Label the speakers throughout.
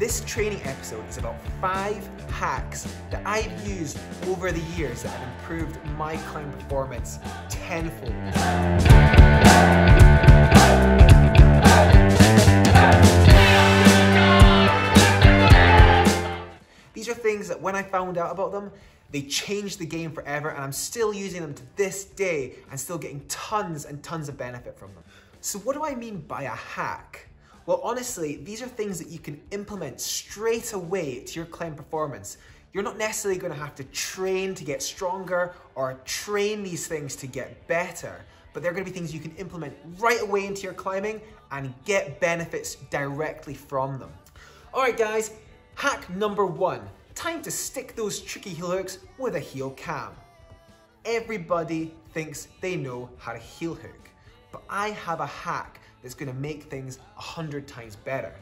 Speaker 1: This training episode is about five hacks that I've used over the years that have improved my climb performance tenfold. These are things that when I found out about them, they changed the game forever and I'm still using them to this day and still getting tons and tons of benefit from them. So what do I mean by a hack? Well, honestly, these are things that you can implement straight away to your climb performance. You're not necessarily gonna have to train to get stronger or train these things to get better, but they're gonna be things you can implement right away into your climbing and get benefits directly from them. All right, guys, hack number one, time to stick those tricky heel hooks with a heel cam. Everybody thinks they know how to heel hook, but I have a hack that's gonna make things a hundred times better.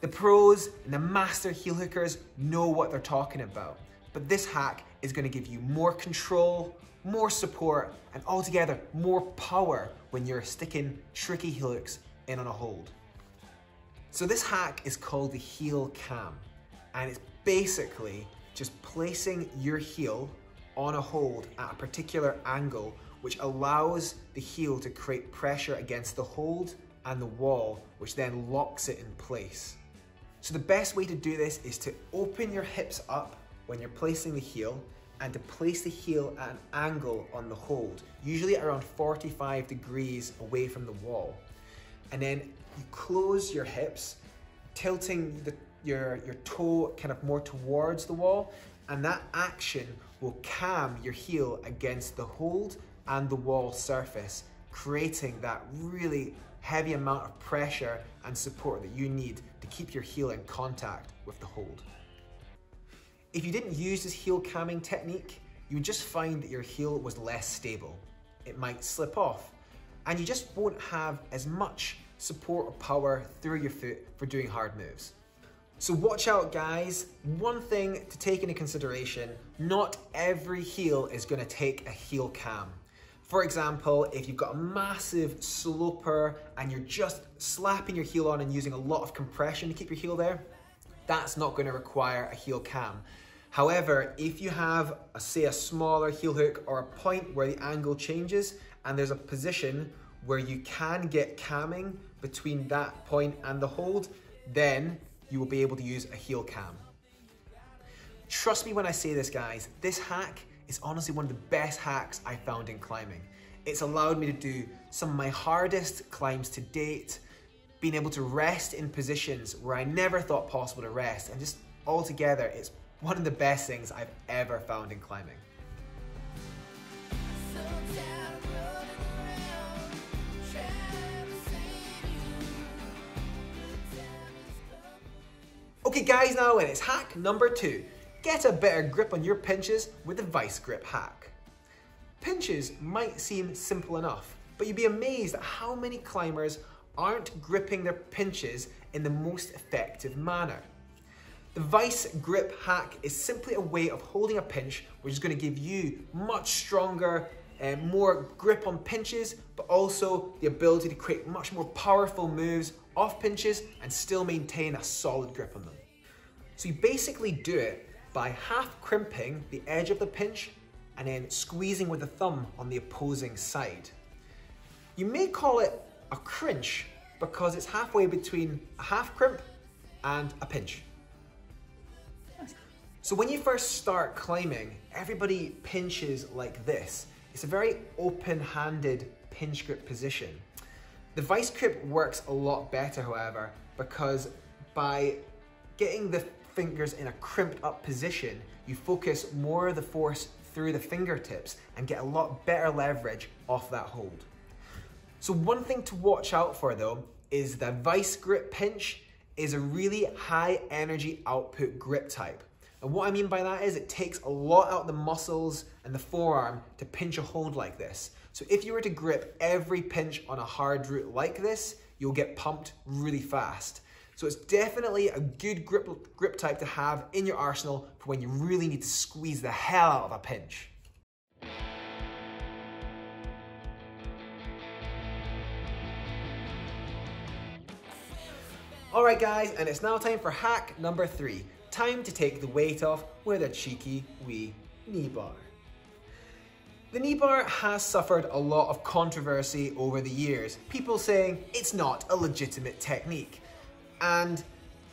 Speaker 1: The pros and the master heel hookers know what they're talking about, but this hack is gonna give you more control, more support, and altogether more power when you're sticking tricky heel hooks in on a hold. So this hack is called the heel cam, and it's basically just placing your heel on a hold at a particular angle which allows the heel to create pressure against the hold and the wall, which then locks it in place. So the best way to do this is to open your hips up when you're placing the heel and to place the heel at an angle on the hold, usually around 45 degrees away from the wall. And then you close your hips, tilting the your, your toe kind of more towards the wall, and that action will cam your heel against the hold and the wall surface, creating that really heavy amount of pressure and support that you need to keep your heel in contact with the hold. If you didn't use this heel camming technique, you would just find that your heel was less stable. It might slip off, and you just won't have as much support or power through your foot for doing hard moves. So watch out guys, one thing to take into consideration, not every heel is gonna take a heel cam. For example, if you've got a massive sloper and you're just slapping your heel on and using a lot of compression to keep your heel there, that's not gonna require a heel cam. However, if you have, a, say, a smaller heel hook or a point where the angle changes and there's a position where you can get camming between that point and the hold, then you will be able to use a heel cam. Trust me when I say this guys, this hack is honestly one of the best hacks I found in climbing. It's allowed me to do some of my hardest climbs to date, being able to rest in positions where I never thought possible to rest, and just altogether, it's one of the best things I've ever found in climbing. Okay guys, now it's hack number two. Get a better grip on your pinches with the Vice Grip hack. Pinches might seem simple enough, but you'd be amazed at how many climbers aren't gripping their pinches in the most effective manner. The Vice Grip hack is simply a way of holding a pinch which is going to give you much stronger and more grip on pinches, but also the ability to create much more powerful moves off pinches and still maintain a solid grip on them. So you basically do it by half crimping the edge of the pinch and then squeezing with the thumb on the opposing side. You may call it a crinch because it's halfway between a half crimp and a pinch. So when you first start climbing, everybody pinches like this. It's a very open-handed pinch grip position. The vice grip works a lot better, however, because by getting the fingers in a crimped up position, you focus more of the force through the fingertips and get a lot better leverage off that hold. So one thing to watch out for though is the vice grip pinch is a really high energy output grip type. And what I mean by that is it takes a lot out of the muscles and the forearm to pinch a hold like this. So if you were to grip every pinch on a hard route like this, you'll get pumped really fast. So it's definitely a good grip, grip type to have in your arsenal for when you really need to squeeze the hell out of a pinch. All right guys, and it's now time for hack number three. Time to take the weight off with a cheeky wee knee bar. The knee bar has suffered a lot of controversy over the years, people saying it's not a legitimate technique. And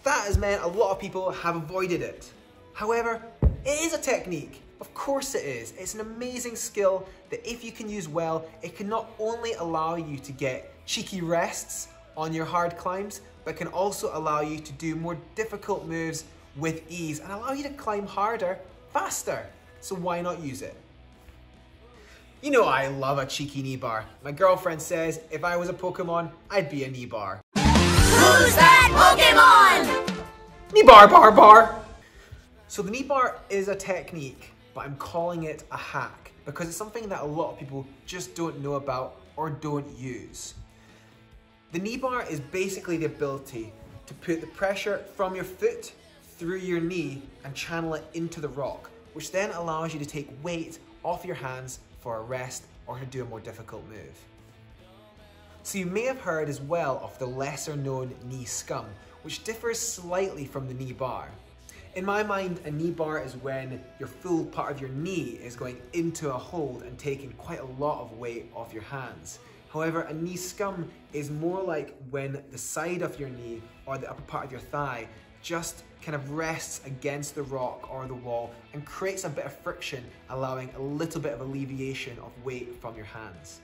Speaker 1: that has meant a lot of people have avoided it. However, it is a technique. Of course it is. It's an amazing skill that if you can use well, it can not only allow you to get cheeky rests on your hard climbs, but can also allow you to do more difficult moves with ease and allow you to climb harder, faster. So why not use it? You know I love a cheeky knee bar. My girlfriend says if I was a Pokemon, I'd be a knee bar.
Speaker 2: Who's that Pokemon?
Speaker 1: Knee bar, bar, bar. So the knee bar is a technique, but I'm calling it a hack because it's something that a lot of people just don't know about or don't use. The knee bar is basically the ability to put the pressure from your foot through your knee and channel it into the rock, which then allows you to take weight off your hands for a rest or to do a more difficult move. So you may have heard as well of the lesser known knee scum, which differs slightly from the knee bar. In my mind, a knee bar is when your full part of your knee is going into a hold and taking quite a lot of weight off your hands. However, a knee scum is more like when the side of your knee or the upper part of your thigh just kind of rests against the rock or the wall and creates a bit of friction, allowing a little bit of alleviation of weight from your hands.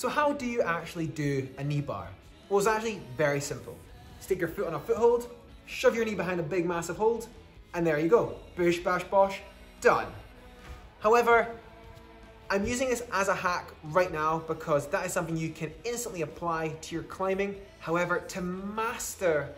Speaker 1: So how do you actually do a knee bar? Well, it's actually very simple. Stick your foot on a foothold, shove your knee behind a big massive hold, and there you go. Bish, bash, bosh, done. However, I'm using this as a hack right now because that is something you can instantly apply to your climbing. However, to master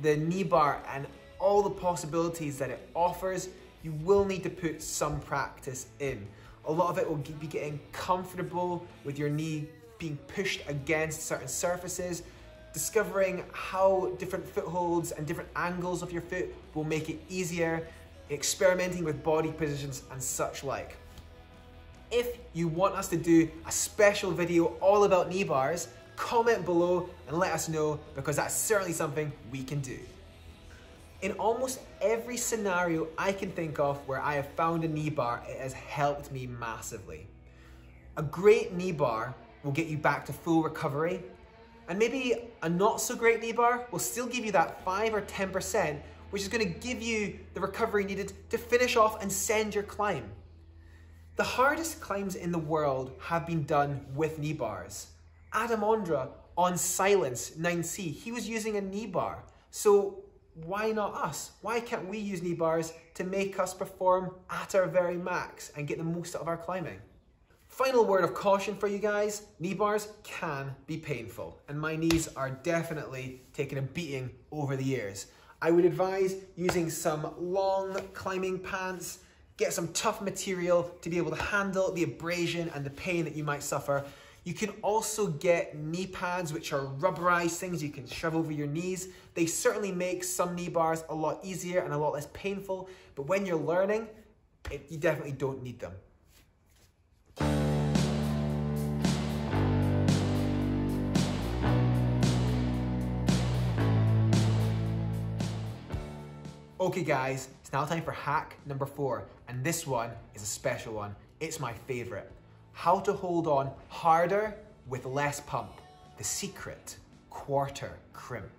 Speaker 1: the knee bar and all the possibilities that it offers, you will need to put some practice in. A lot of it will be getting comfortable with your knee being pushed against certain surfaces, discovering how different footholds and different angles of your foot will make it easier, experimenting with body positions and such like. If you want us to do a special video all about knee bars, comment below and let us know because that's certainly something we can do. In almost every scenario I can think of where I have found a knee bar, it has helped me massively. A great knee bar will get you back to full recovery, and maybe a not so great knee bar will still give you that 5 or 10%, which is going to give you the recovery needed to finish off and send your climb. The hardest climbs in the world have been done with knee bars. Adam Ondra on Silence 9C, he was using a knee bar. So why not us? Why can't we use knee bars to make us perform at our very max and get the most out of our climbing? Final word of caution for you guys, knee bars can be painful and my knees are definitely taking a beating over the years. I would advise using some long climbing pants, get some tough material to be able to handle the abrasion and the pain that you might suffer. You can also get knee pads, which are rubberized things you can shove over your knees. They certainly make some knee bars a lot easier and a lot less painful, but when you're learning, it, you definitely don't need them. Okay guys, it's now time for hack number four, and this one is a special one. It's my favorite. How to hold on harder with less pump. The secret quarter crimp.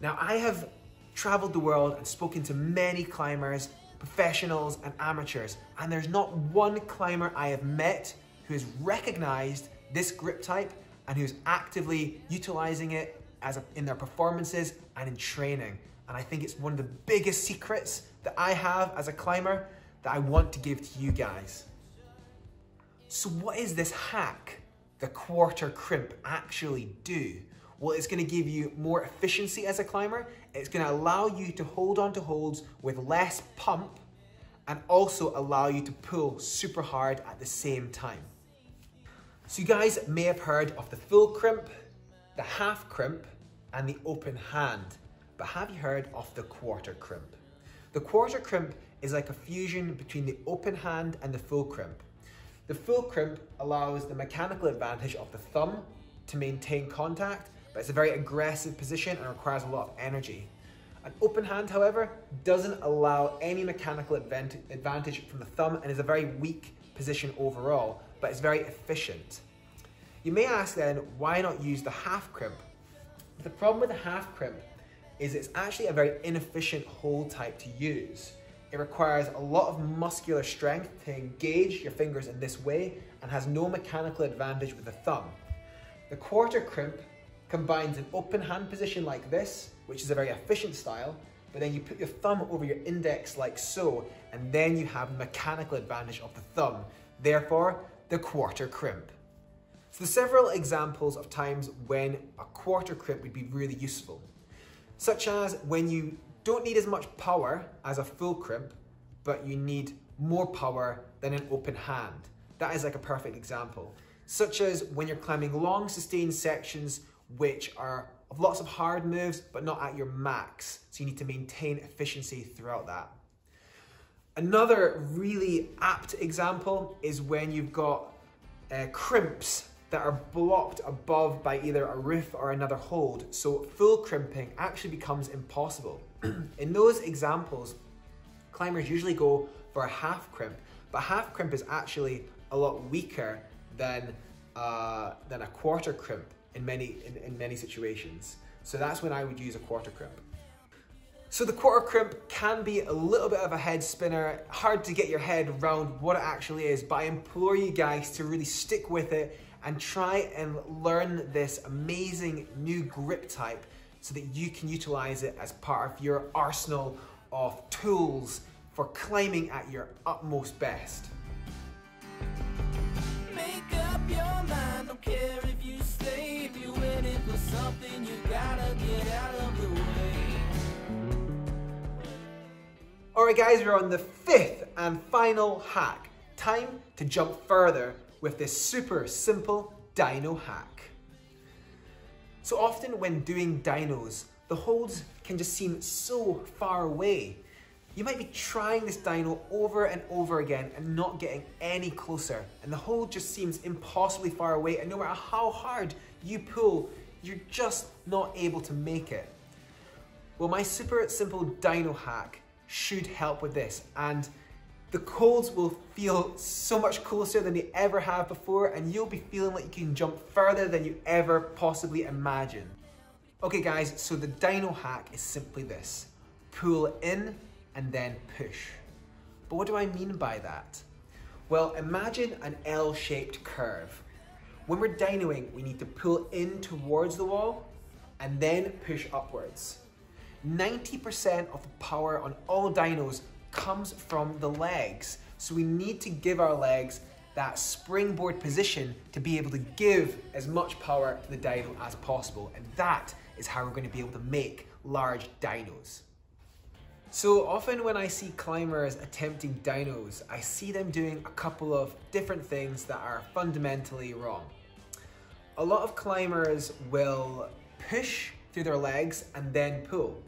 Speaker 1: Now I have traveled the world and spoken to many climbers, professionals and amateurs, and there's not one climber I have met who has recognized this grip type and who's actively utilizing it as a, in their performances and in training. And I think it's one of the biggest secrets that I have as a climber that I want to give to you guys. So what is this hack, the quarter crimp, actually do? Well, it's gonna give you more efficiency as a climber. It's gonna allow you to hold on to holds with less pump and also allow you to pull super hard at the same time. So you guys may have heard of the full crimp, the half crimp, and the open hand. But have you heard of the quarter crimp? The quarter crimp is like a fusion between the open hand and the full crimp. The full crimp allows the mechanical advantage of the thumb to maintain contact, but it's a very aggressive position and requires a lot of energy. An open hand, however, doesn't allow any mechanical advantage from the thumb and is a very weak position overall, but it's very efficient. You may ask then, why not use the half crimp? The problem with the half crimp is it's actually a very inefficient hold type to use. It requires a lot of muscular strength to engage your fingers in this way and has no mechanical advantage with the thumb. The quarter crimp combines an open hand position like this, which is a very efficient style, but then you put your thumb over your index like so, and then you have mechanical advantage of the thumb, therefore the quarter crimp. So there's several examples of times when a quarter crimp would be really useful, such as when you don't need as much power as a full crimp, but you need more power than an open hand. That is like a perfect example, such as when you're climbing long sustained sections which are of lots of hard moves, but not at your max. So you need to maintain efficiency throughout that. Another really apt example is when you've got uh, crimps that are blocked above by either a roof or another hold. So full crimping actually becomes impossible. In those examples, climbers usually go for a half crimp, but half crimp is actually a lot weaker than, uh, than a quarter crimp in many, in, in many situations. So that's when I would use a quarter crimp. So the quarter crimp can be a little bit of a head spinner, hard to get your head around what it actually is, but I implore you guys to really stick with it and try and learn this amazing new grip type so that you can utilize it as part of your arsenal of tools for climbing at your utmost best. Alright guys, we're on the fifth and final hack. Time to jump further with this super simple dyno hack. So often when doing dynos, the holds can just seem so far away. You might be trying this dyno over and over again and not getting any closer. And the hold just seems impossibly far away and no matter how hard you pull, you're just not able to make it. Well, my super simple dyno hack should help with this. And the colds will feel so much closer than they ever have before and you'll be feeling like you can jump further than you ever possibly imagined. Okay guys, so the dyno hack is simply this. Pull in and then push. But what do I mean by that? Well, imagine an L-shaped curve. When we're dynoing, we need to pull in towards the wall and then push upwards. 90% of the power on all dynos comes from the legs. So we need to give our legs that springboard position to be able to give as much power to the dyno as possible. And that is how we're going to be able to make large dynos. So often when I see climbers attempting dynos, I see them doing a couple of different things that are fundamentally wrong. A lot of climbers will push through their legs and then pull.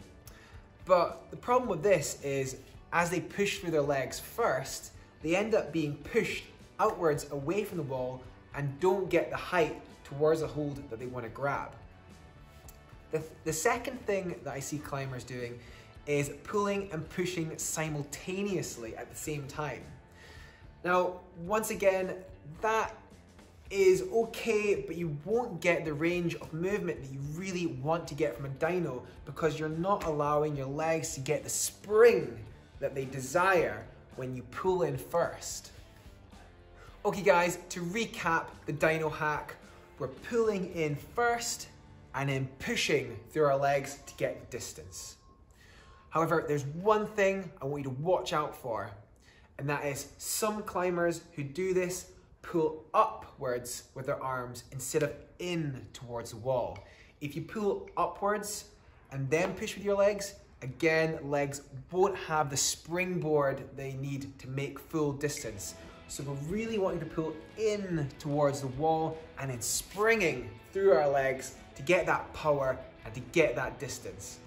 Speaker 1: But the problem with this is as they push through their legs first, they end up being pushed outwards away from the wall and don't get the height towards a hold that they want to grab. The, the second thing that I see climbers doing is pulling and pushing simultaneously at the same time. Now, once again, that is okay, but you won't get the range of movement that you really want to get from a dyno because you're not allowing your legs to get the spring that they desire when you pull in first. Okay guys, to recap the dyno hack, we're pulling in first and then pushing through our legs to get distance. However, there's one thing I want you to watch out for, and that is some climbers who do this pull upwards with their arms instead of in towards the wall. If you pull upwards and then push with your legs, Again, legs won't have the springboard they need to make full distance. So we're really wanting to pull in towards the wall and then springing through our legs to get that power and to get that distance.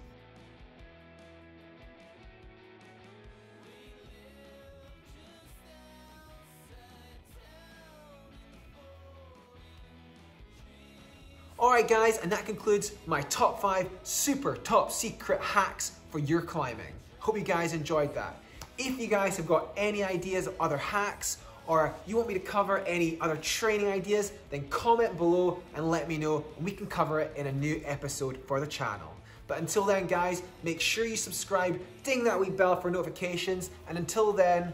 Speaker 1: Alright guys, and that concludes my top 5 super top secret hacks for your climbing. Hope you guys enjoyed that. If you guys have got any ideas of other hacks or you want me to cover any other training ideas, then comment below and let me know we can cover it in a new episode for the channel. But until then guys, make sure you subscribe, ding that wee bell for notifications, and until then,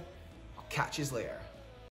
Speaker 1: I'll catch you later.